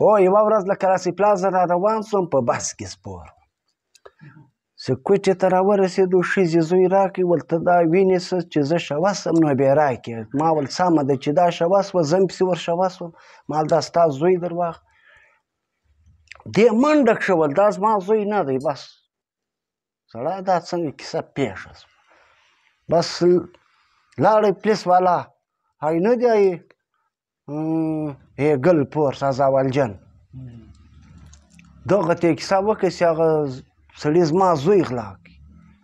هو یوه ورځ له کراسی پلازه را روان سوم په بس کې سپور چې کوټې ته را ورسېدو ښځې زوی راکړي ول ته دا وینې سه چې زه شوه سم نو بیا راکړې ما ول سمه ده چې دا شوه سوه زه هم پسې ور شوه سوم ما ول دا ستا زوی در واخ دې منډه کښې ول دا زما زوی نه دی بس سړی دا څنګه کیسه پېښه سوه بس لاړی پولیس والا هاي نه دی هي ګل پور سازاوال جان دغه ته کیسه وکړه چې هغه سړی زما زوی غلا کړي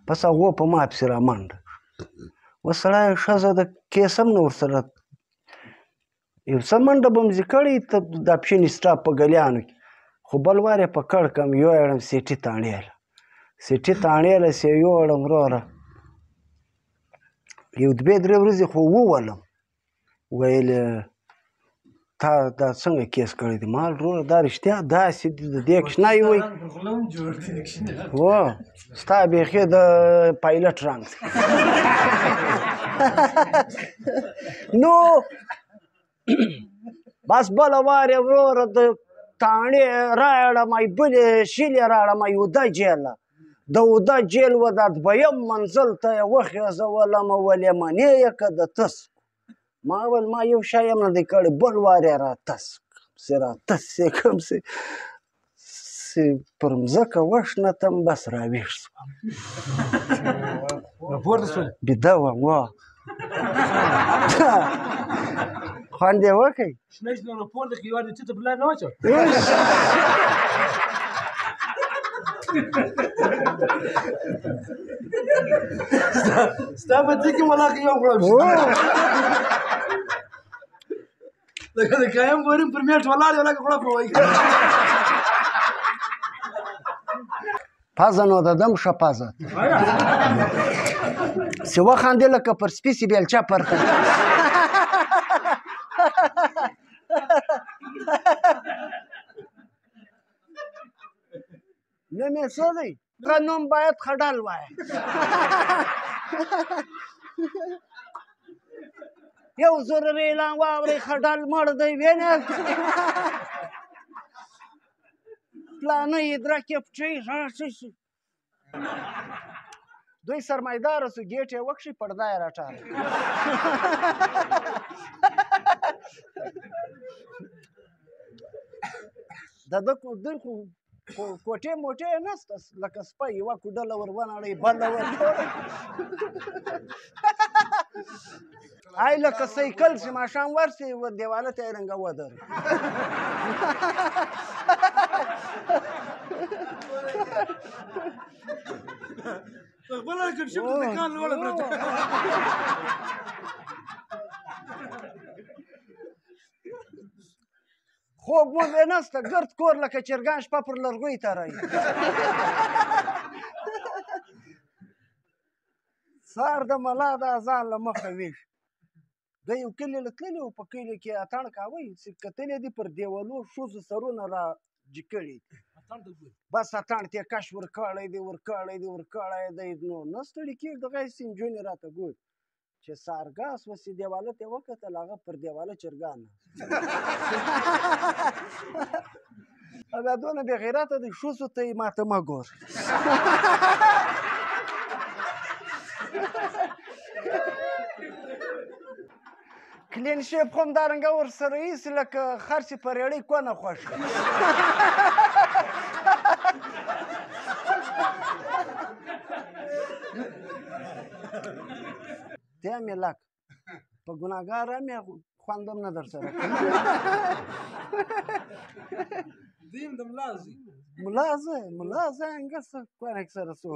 پس هغه په ما پسې را منډه وسړی ښځه د کیسم نه ورسره یو څه منډه به مې کړې ته د اپشن سټاپ په ګلیانو کې خو بل وار یې په کړ کم یو اړم سیټي تاڼې له سیټي تاڼې له سې یو اړم وروره یو دوه درې ورځې خو وولم ویل یې تا دا څنګه کیس کړی دی ما وروره دا رښتیا داسې دي د دې کښنا یې وایي هو ستا بیخي د پایلټ رنګ نو بس بله وارې وروره د تاڼې راړم ای بلې شیلې راړم ای اوده جیله د اوده جیل و د دویم منزل ته یې وخېزولم او لېمنې یې که د تس ما ویل ما یو شی هم نه دی کړی بل وار یې راتس سي راتس یې کم سي چې پر مځکه وښنتم بس راویښ شوم بیده وم واه خوند یې وکړي شنه شنه نو پورته کړي یوازې چې ته په لار نه واچوه ستا په دې کې ولاکه یو غړم لکه د قایم بوریم پر میټ ولاړ یو لکه غړپ وایي پزه نو د دم ښه پزه چې وخاندې لکه پر سپي سي بېلچه پرته نه مې څه دی ښه نوم باید خډل وای یو زر ریلان واورې خډل مړ دی وینه پلانه یې درا کې پټې راشي شي دوی سرمایدار سو ګیټ یې وکړي پردا یې راټار د د کو د کو کوټه موټه نه ستس لکه سپه یو کوډه لور ونړې بل ور آی لکه سایکل چې ماښام ورسې و دیواله ته یې رنګه ودر خپل کوم شي د کال وړه پرته خوب مو به نسته ګرد کور لکه چرګان شپه پر لرګوی ترای سار د ملا د اذان له مخه ویښ د یو کلي له تللي او په کلي کې اتڼ کاوه چې کتلې دي پر دیوالو ښځو سرونه را جکړي بس اتڼ ته کش ورکړی دی ورکړی دی ورکړی دی نو نه ستړي کېږي دغه هسې نجونې راته ګوري چې سارګاس وسې دیواله ته وکتل هغه پر دیواله چرګان ناست دا دونه بې غیرته دی ښځو ته یې ماته مه ګور کلین شیپ خو همدارنګه ورسره ایسي لکه خر چې په ریړۍ کونه خوښ Damn your luck. په ګناګار هم یا خوندم نه در سره دیم د ملا زی ملا زه ملا زه انګه څه کونک سره سو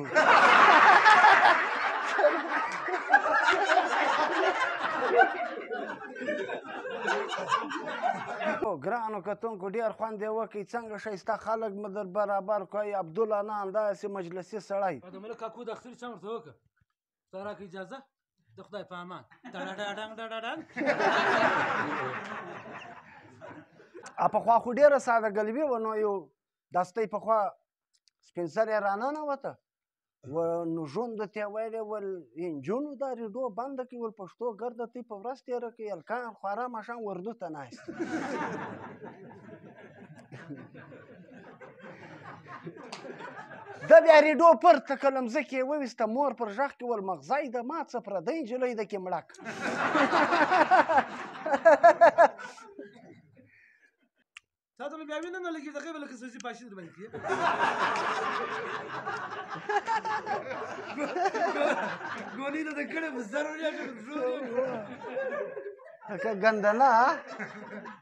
ګرانو کتونکو ډیر خوند یې وکړي څنګه ښایسته خلک مو در برابر کړئ عبدالله نه همداسې مجلسي سړی د ملک کاکو د اختر چا ورته وکړه تا راکړه اجازه د خدای په امان ډړډړنګ ډړډړنګ په خوا خو ډېره ساده ګلوي و نو یو داستۍ په خوا سپین سر یې رانه نه وته و نو ژوند ته ویلې ول انجونو دا ریډو بند کې ول پښتو ګرده تی په ورځ تیر کې الکان خورا مشان وردو ته ناست د بیا ریډو پر تکلم زکه وويسته مور پر ژغ کې ول مغزای د ما څه پر دین جلې د کې مړک تا ته بیا وینم نه لګي دغه لکه سوزي پاشي در باندې ګونی ته کړه ضروري کړه ګندنه